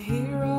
hero,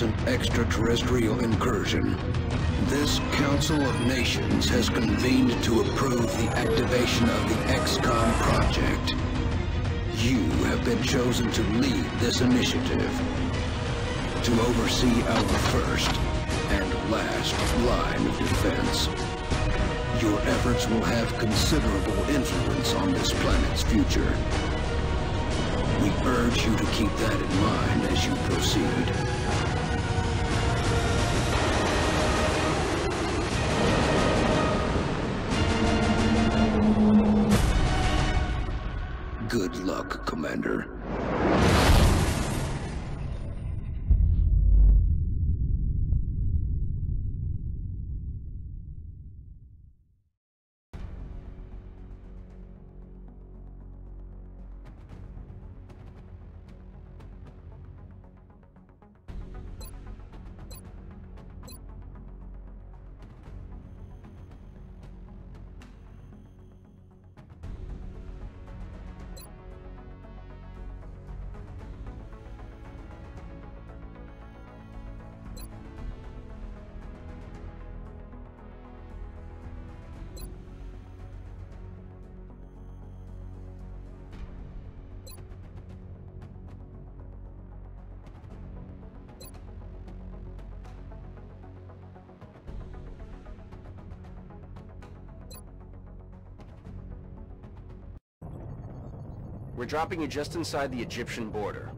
recent extraterrestrial incursion, this Council of Nations has convened to approve the activation of the XCOM project. You have been chosen to lead this initiative, to oversee our first and last line of defense. Your efforts will have considerable influence on this planet's future. We urge you to keep that in mind as you proceed. Commander. We're dropping you just inside the Egyptian border.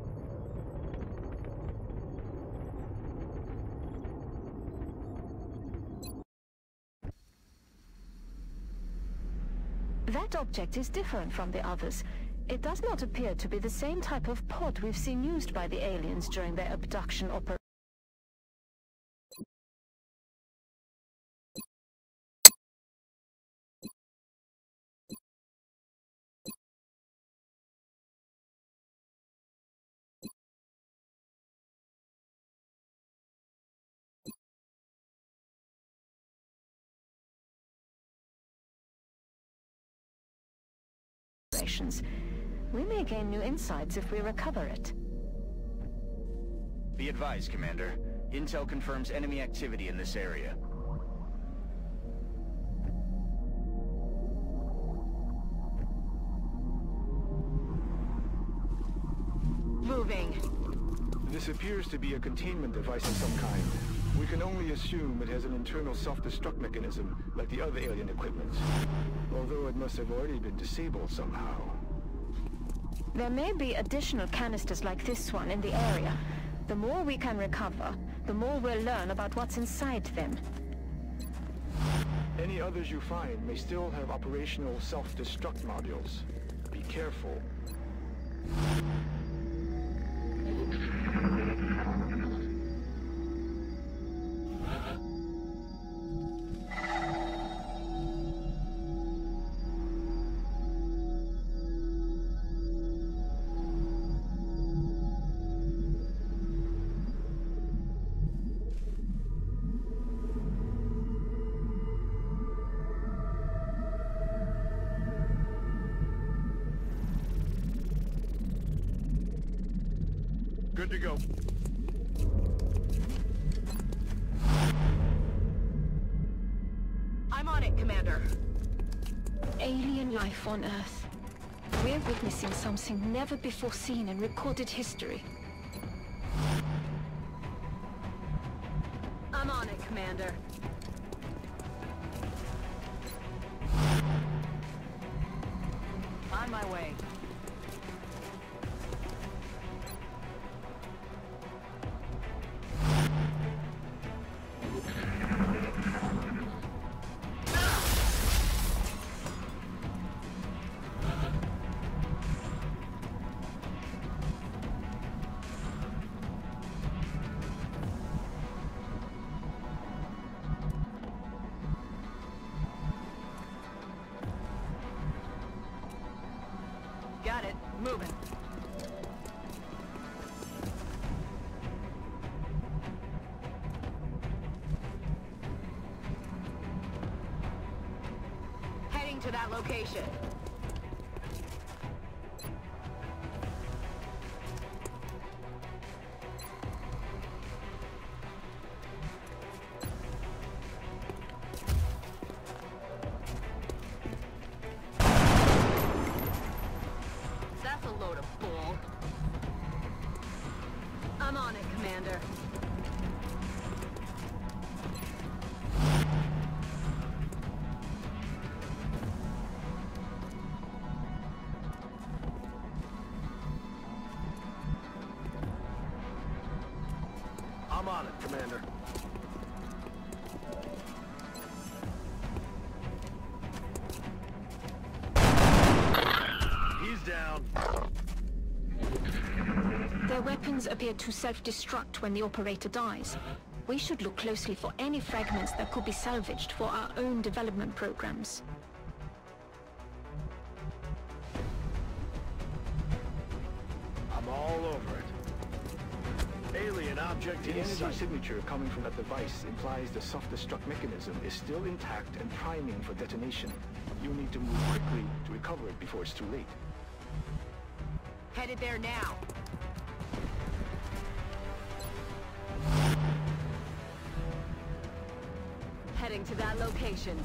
That object is different from the others. It does not appear to be the same type of pod we've seen used by the aliens during their abduction operation. We may gain new insights if we recover it. Be advised, Commander. Intel confirms enemy activity in this area. Moving. This appears to be a containment device of some kind. We can only assume it has an internal self-destruct mechanism, like the other alien equipment. Although it must have already been disabled somehow. There may be additional canisters like this one in the area. The more we can recover, the more we'll learn about what's inside them. Any others you find may still have operational self-destruct modules. Be careful. On Earth. We're witnessing something never before seen in recorded history. Moving. Heading to that location. Their weapons appear to self-destruct when the operator dies. We should look closely for any fragments that could be salvaged for our own development programs. I'm all over it. Alien object The energy signature coming from that device implies the self-destruct mechanism is still intact and priming for detonation. You need to move quickly to recover it before it's too late. Headed there now. Heading to that location.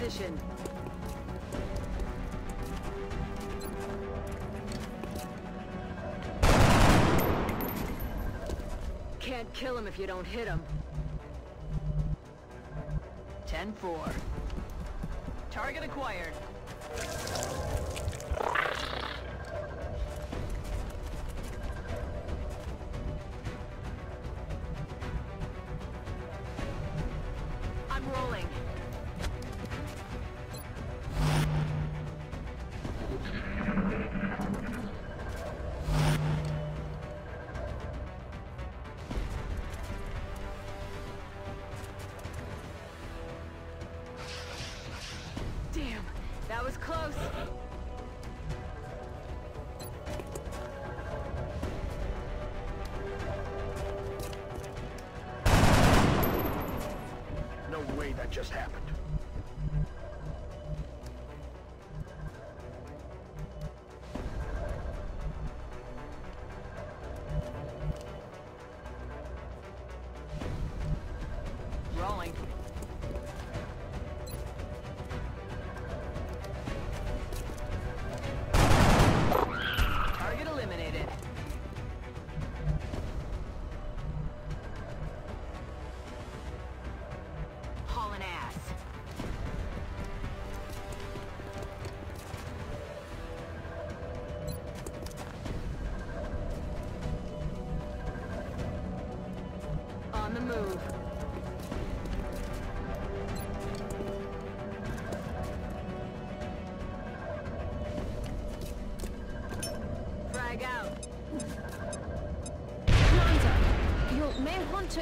Position. Can't kill him if you don't hit him. 10-4. Target acquired.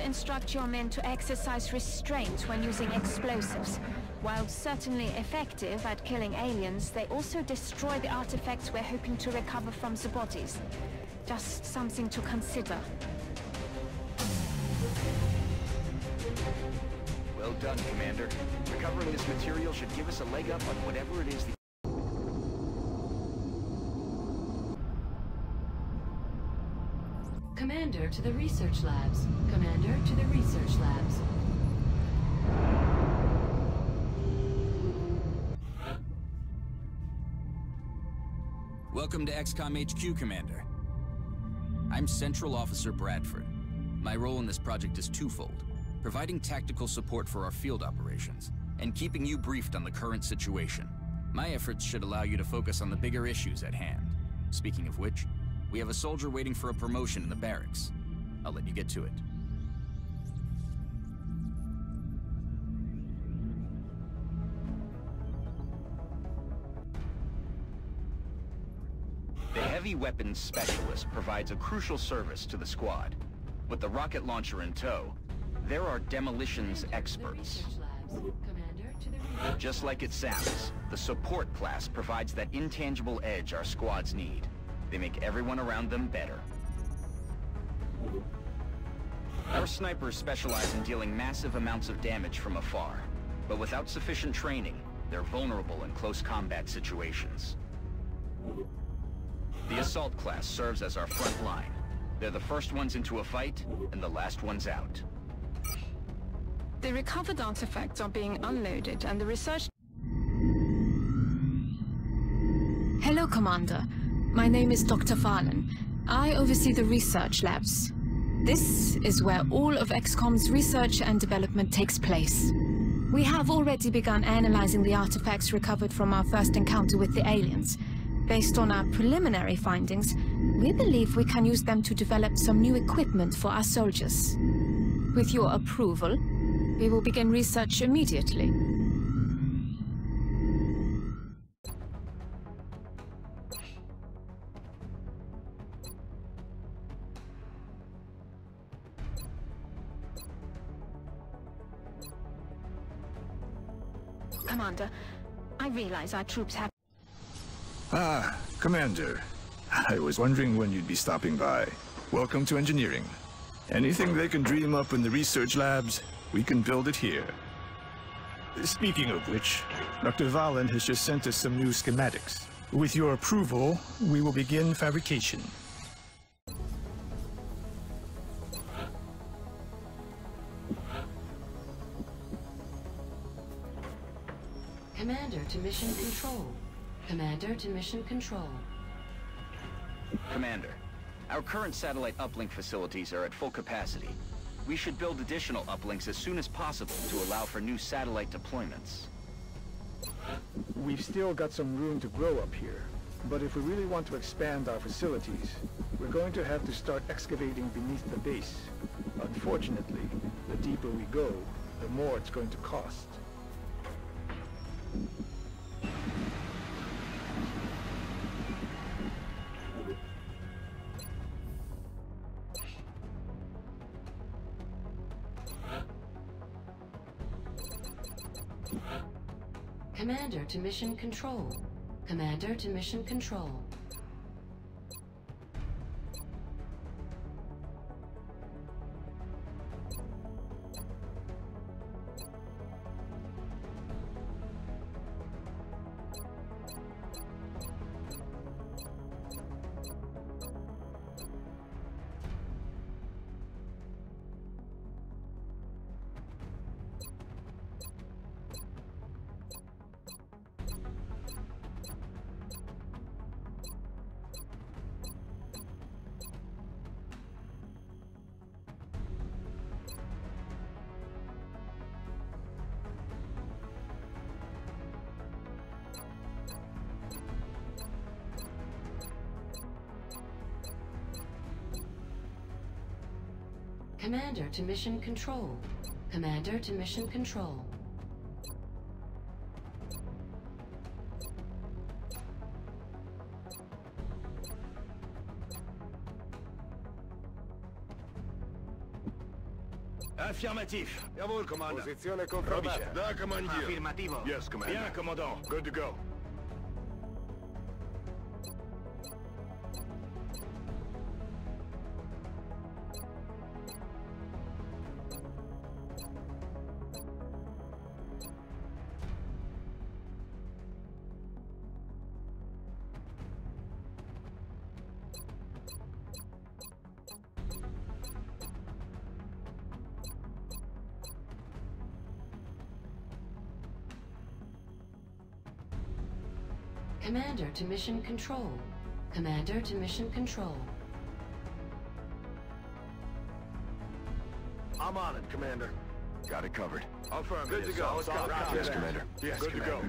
Instruct your men to exercise restraint when using explosives. While certainly effective at killing aliens, they also destroy the artifacts we're hoping to recover from the bodies. Just something to consider. Commander to the research labs. Commander to the research labs. Welcome to XCOM HQ, Commander. I'm Central Officer Bradford. My role in this project is twofold. Providing tactical support for our field operations, and keeping you briefed on the current situation. My efforts should allow you to focus on the bigger issues at hand. Speaking of which, we have a soldier waiting for a promotion in the barracks. I'll let you get to it. The heavy weapons specialist provides a crucial service to the squad. With the rocket launcher in tow, there are demolitions experts. Just like it sounds, the support class provides that intangible edge our squads need. They make everyone around them better. Our snipers specialize in dealing massive amounts of damage from afar, but without sufficient training, they're vulnerable in close combat situations. The assault class serves as our front line. They're the first ones into a fight, and the last ones out. The recovered artifacts are being unloaded and the research... Hello, Commander. My name is Dr. Vahlen. I oversee the research labs. This is where all of XCOM's research and development takes place. We have already begun analyzing the artifacts recovered from our first encounter with the aliens. Based on our preliminary findings, we believe we can use them to develop some new equipment for our soldiers. With your approval, we will begin research immediately. Commander, I realize our troops have Ah, Commander. I was wondering when you'd be stopping by. Welcome to engineering. Anything they can dream up in the research labs, we can build it here. Speaking of which, Dr. Vahlen has just sent us some new schematics. With your approval, we will begin fabrication. To Mission Control. Commander to Mission Control. Commander, our current satellite uplink facilities are at full capacity. We should build additional uplinks as soon as possible to allow for new satellite deployments. We've still got some room to grow up here. But if we really want to expand our facilities, we're going to have to start excavating beneath the base. Unfortunately, the deeper we go, the more it's going to cost. Commander to Mission Control. Commander to Mission Control. To Mission Control. Commander to Mission Control. Affirmatif. Jawohl, Commander. Posizione confermata. Da, Commandier. Affirmativo. Yes, Commander. Bien, commandant. Good to go. Commander to Mission Control. Commander to Mission Control. I'm on it, Commander. Got it covered. Affirmative. Good to go. Solid Solid copy. Yes, Commander. Yes, Good Commander. to go.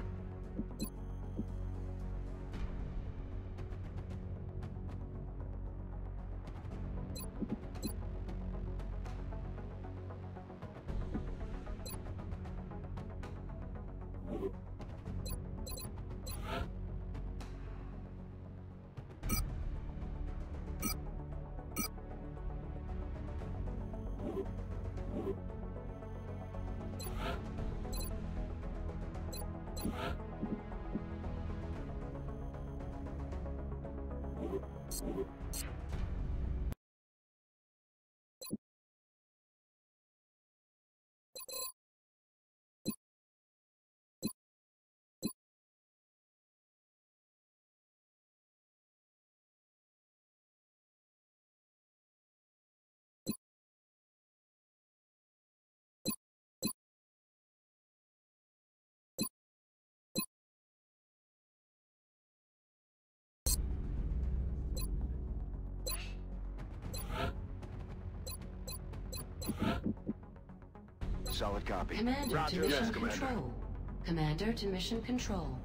Solid copy. Commander Roger. to Mission Yes, Commander. Control. Commander to Mission Control.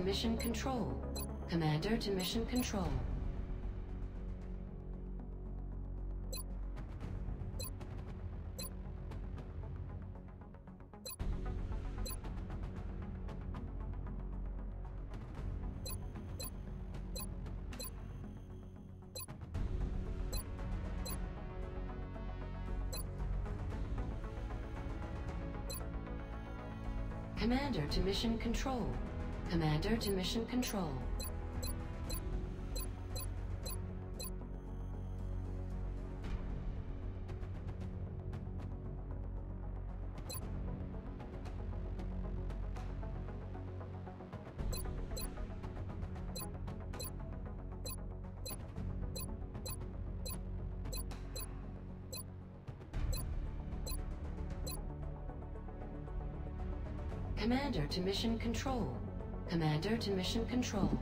to mission control. Commander to mission control. Commander to mission control. Commander to Mission Control. Commander to Mission Control. Commander to Mission Control.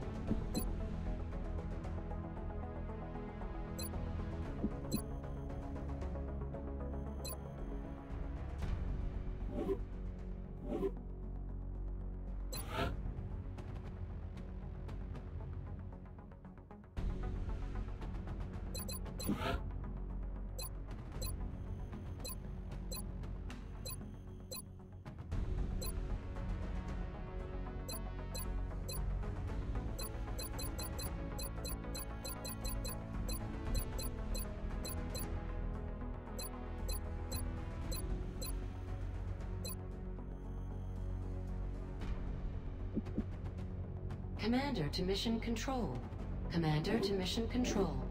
To Mission Control. Commander to Mission Control.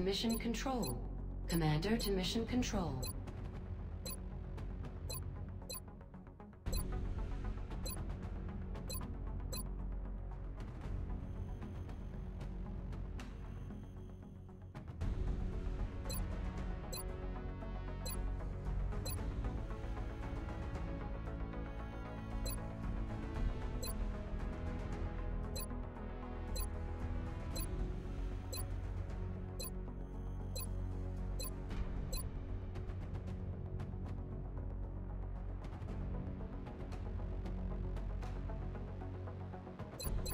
To Mission Control. Commander to Mission Control.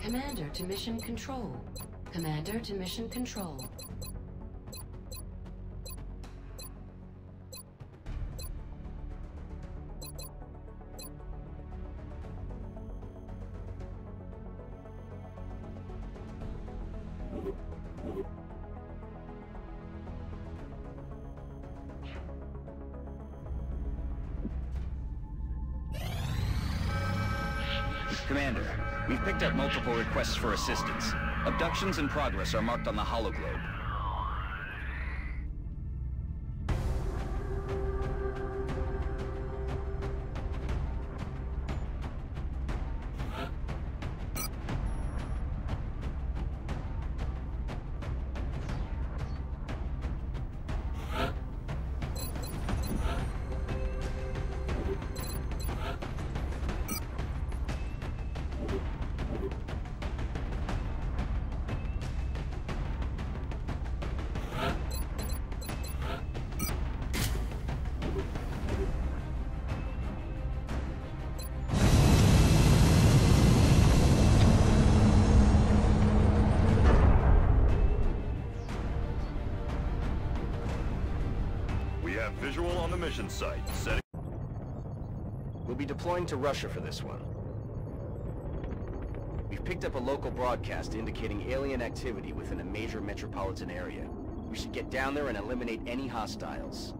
Commander to Mission Control. Commander to Mission Control. Requests for assistance. Abductions in progress are marked on the hologlobe. The mission site. Setting. We'll be deploying to Russia for this one. We've picked up a local broadcast indicating alien activity within a major metropolitan area. We should get down there and eliminate any hostiles.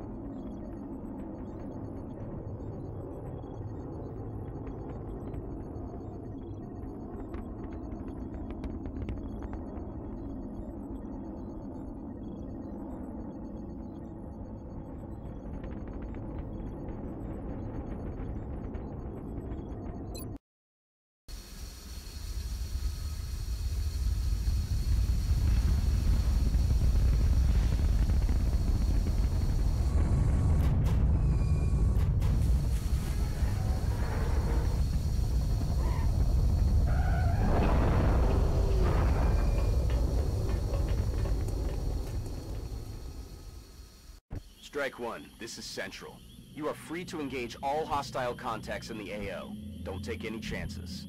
Strike One, this is Central. You are free to engage all hostile contacts in the AO. Don't take any chances.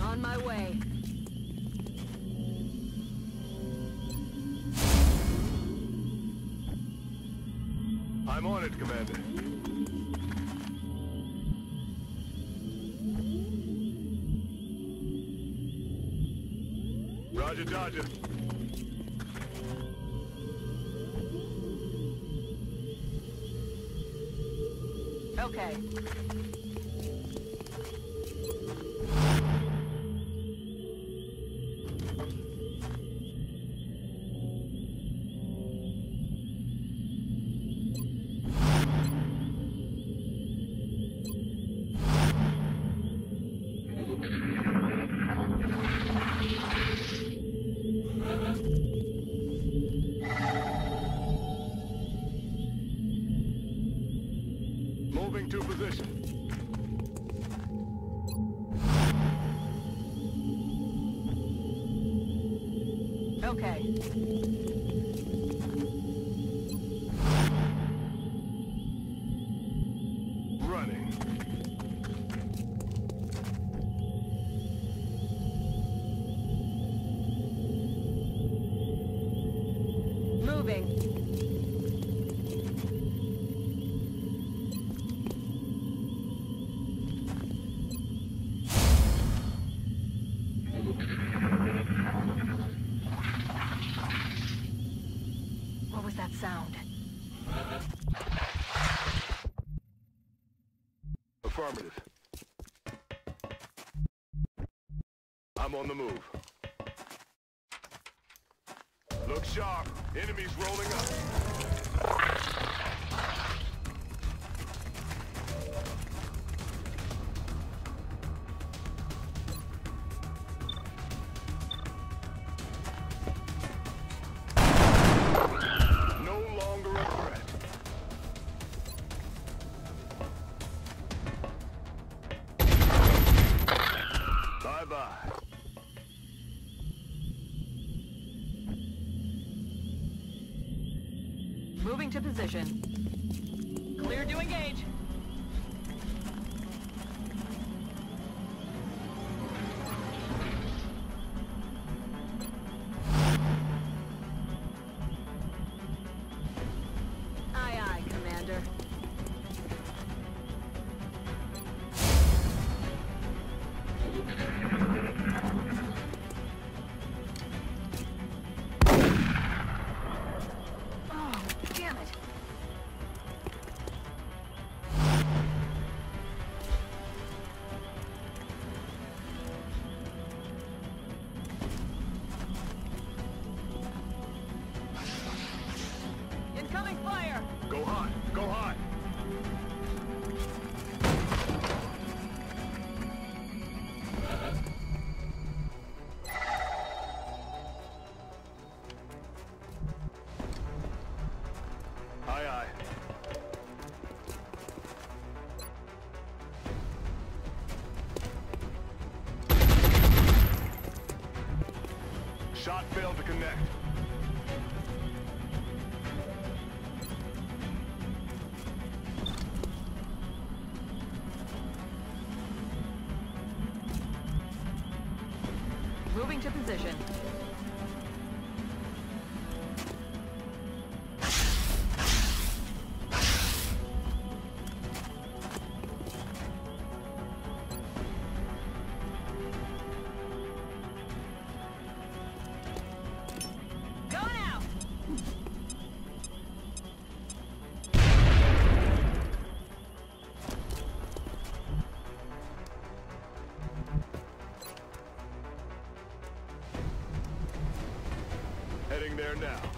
On my way. I'm on it, Commander. Roger, Dodger. Okay. On the move. Look sharp. Enemies rolling up. To position. To position. There now.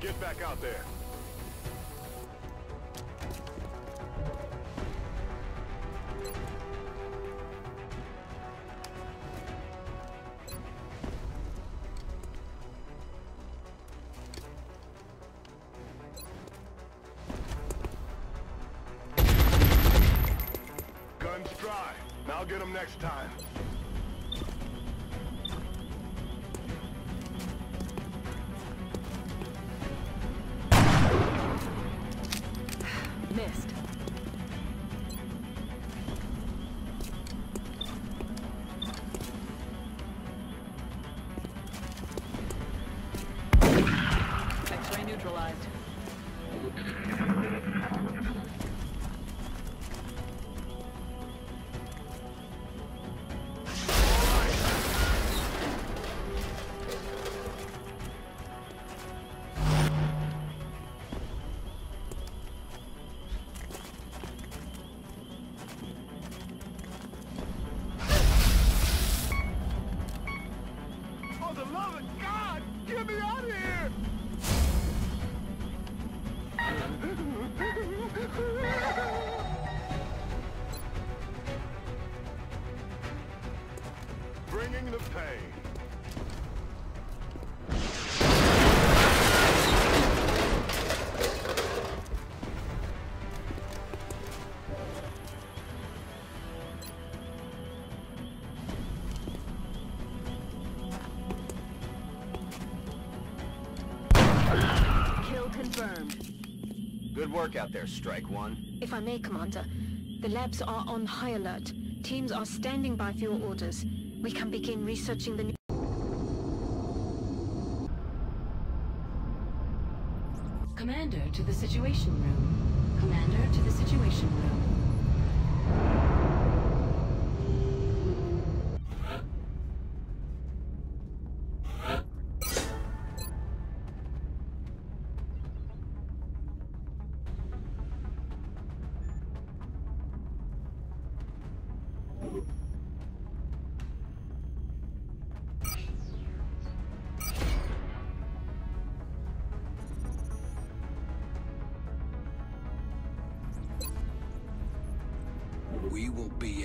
Get back out there. Bringing the pain. Kill confirmed. Good work out there, Strike One. If I may, Commander, the labs are on high alert. Teams are standing by for your orders. We can begin researching the new... Commander to the Situation Room. Commander to the Situation Room.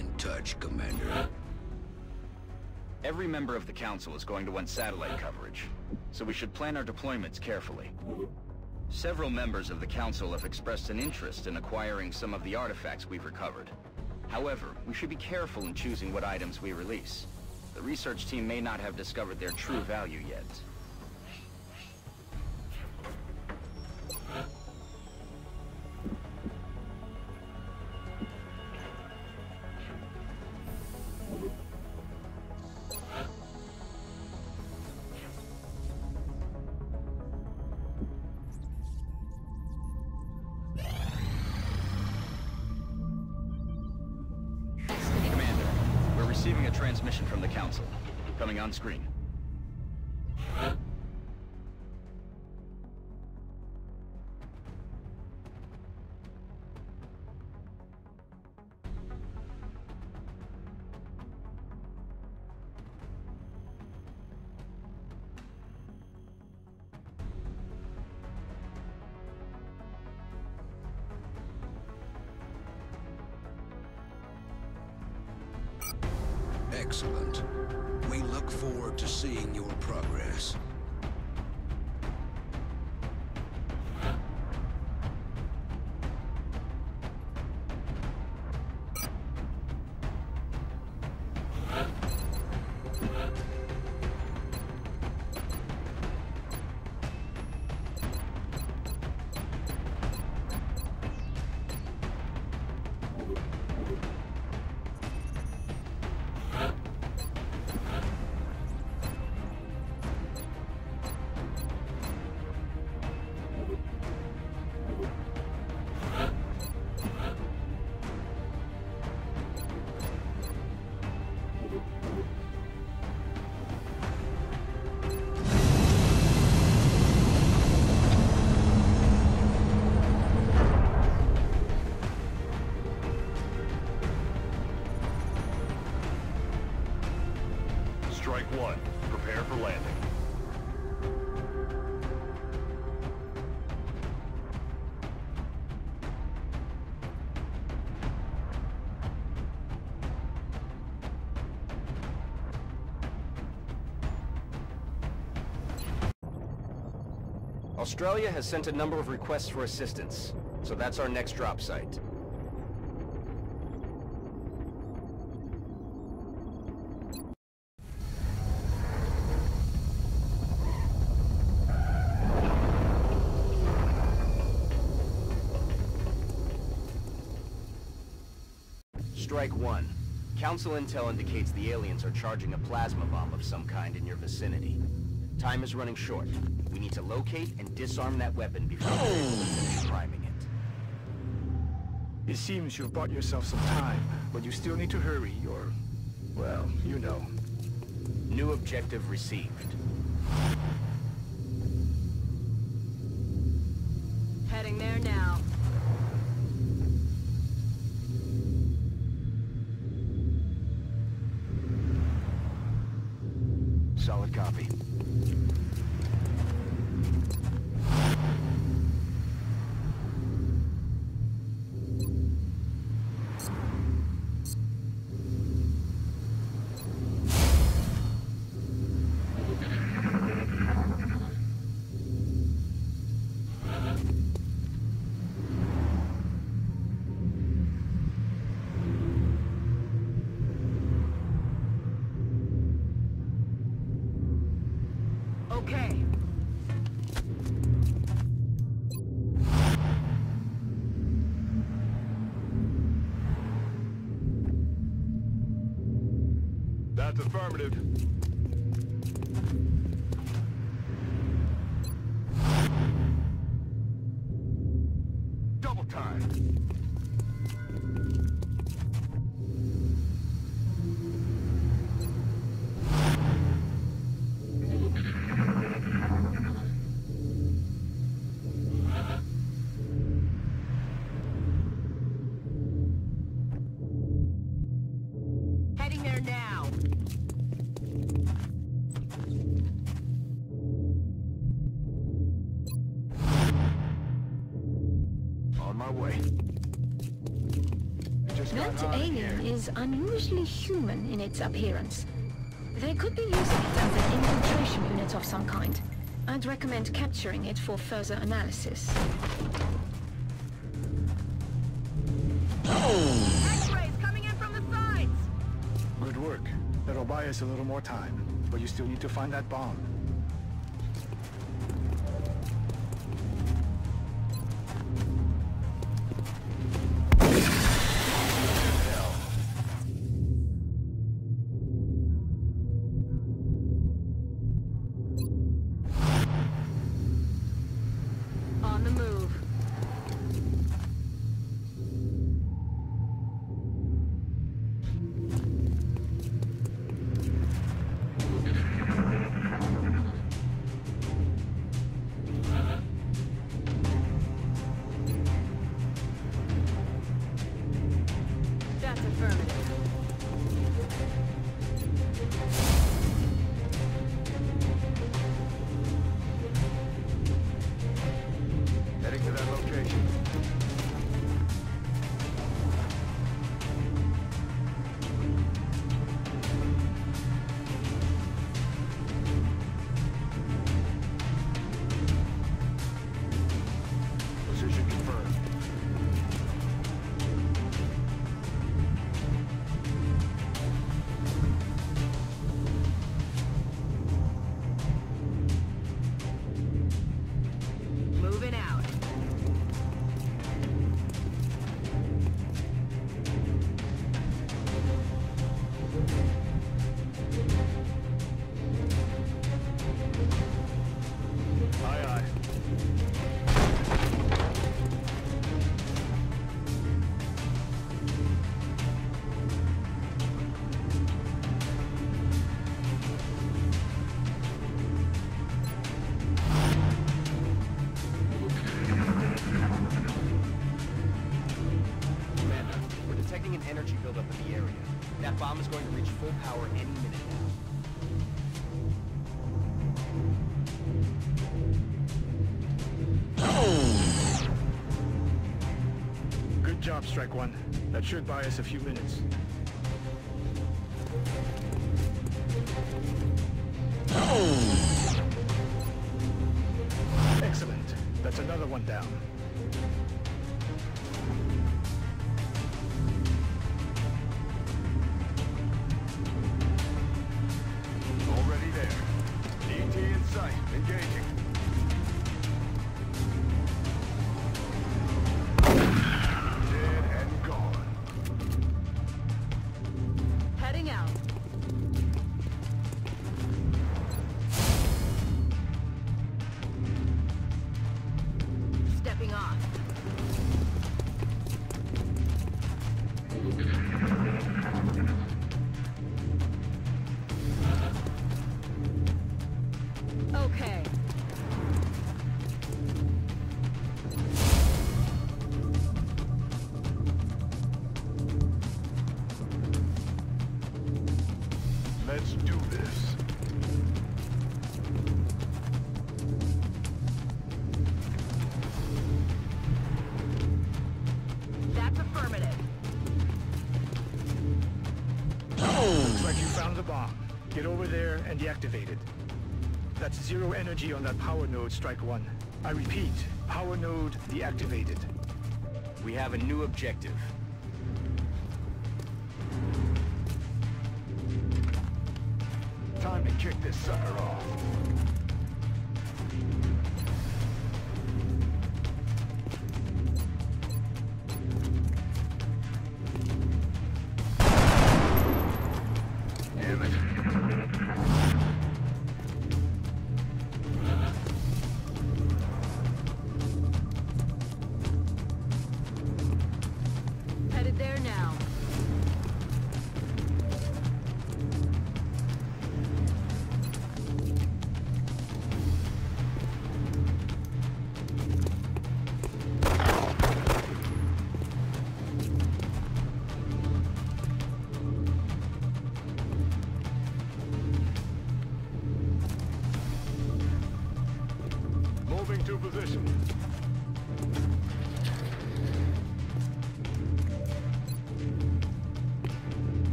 In touch, Commander. Every member of the Council is going to want satellite coverage, so we should plan our deployments carefully. Several members of the Council have expressed an interest in acquiring some of the artifacts we've recovered. However, we should be careful in choosing what items we release. The research team may not have discovered their true value yet. From the Council. Coming on screen. Australia has sent a number of requests for assistance, so that's our next drop site. Strike one. Council intel indicates the aliens are charging a plasma bomb of some kind in your vicinity. Time is running short. We need to locate and disarm that weapon before priming it. It seems you've bought yourself some time, but you still need to hurry, or... well, you know. New objective received. Affirmative. In alien here. is unusually human in its appearance. They could be using it as an infiltration unit of some kind. I'd recommend capturing it for further analysis. X-rays coming in from the sides. Good work. That'll buy us a little more time, but you still need to find that bomb. Is going to reach full power any minute now. Good job, Strike One. That should buy us a few minutes. You found the bomb. Get over there and deactivate it. That's zero energy on that power node, Strike One. I repeat, power node deactivated. We have a new objective. Time to kick this sucker off.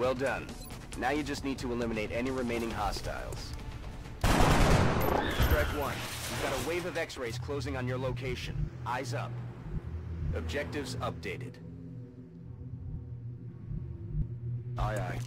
Well done. Now you just need to eliminate any remaining hostiles. Strike one. We've got a wave of X-rays closing on your location. Eyes up. Objectives updated. Aye. Aye,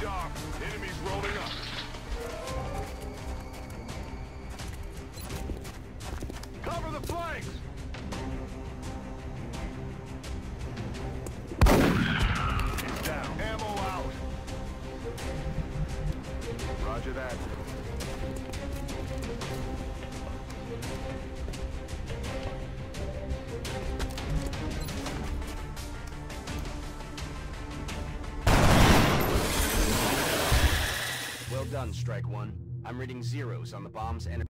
sharp. Enemies rolling up. Strike One. I'm reading zeros on the bomb's enemy.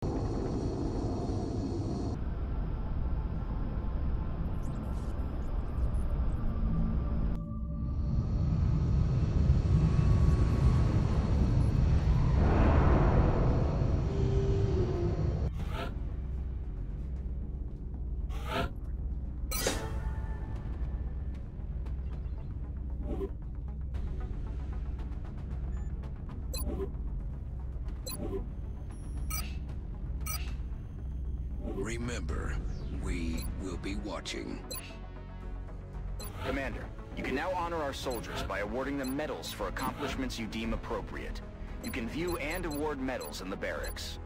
Watching. Commander, you can now honor our soldiers by awarding them medals for accomplishments you deem appropriate. You can view and award medals in the barracks.